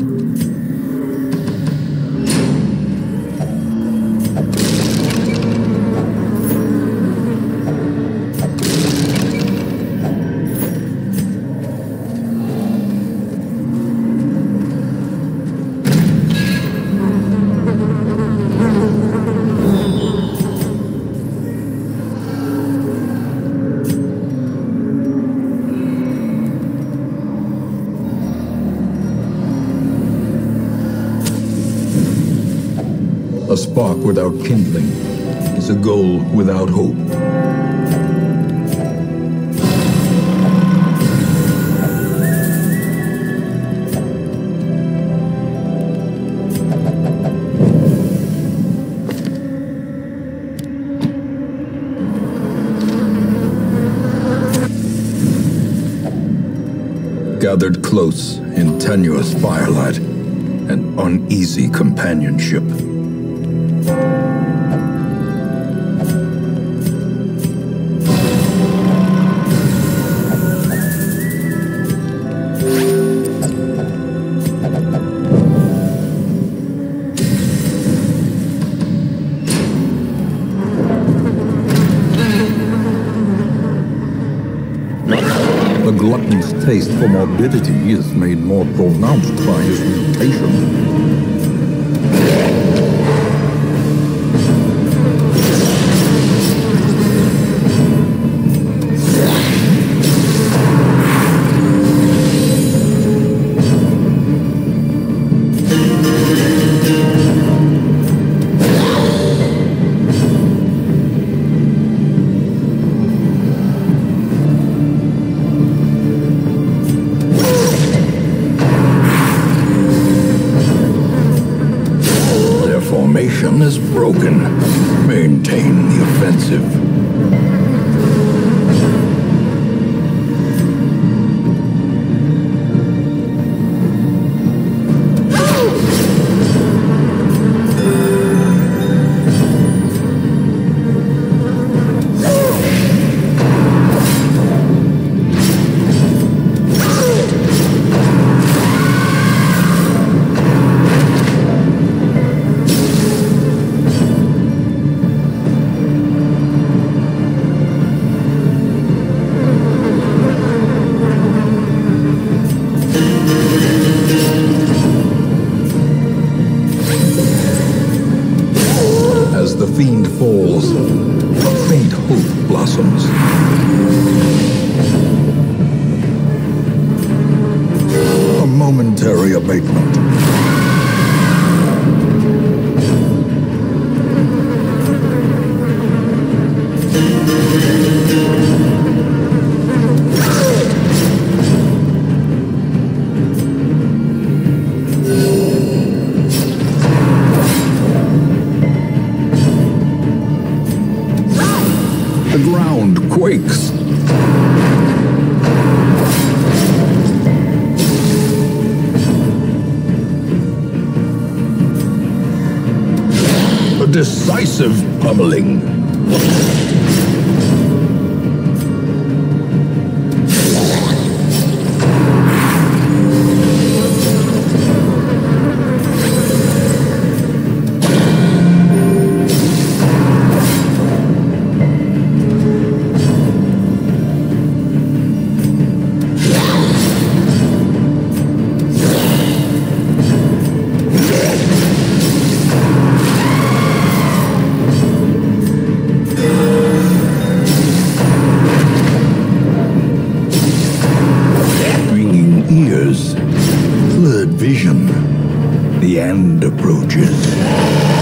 うん。A spark without kindling is a goal without hope. Gathered close in tenuous firelight and uneasy companionship. Glutton's taste for morbidity is made more pronounced by his mutation. Formation is broken. Maintain the offensive. The ground quakes. Decisive pummeling. Ears. Blurred vision. The end approaches.